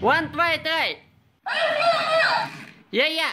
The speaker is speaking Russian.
One, два, и трей. Я-я.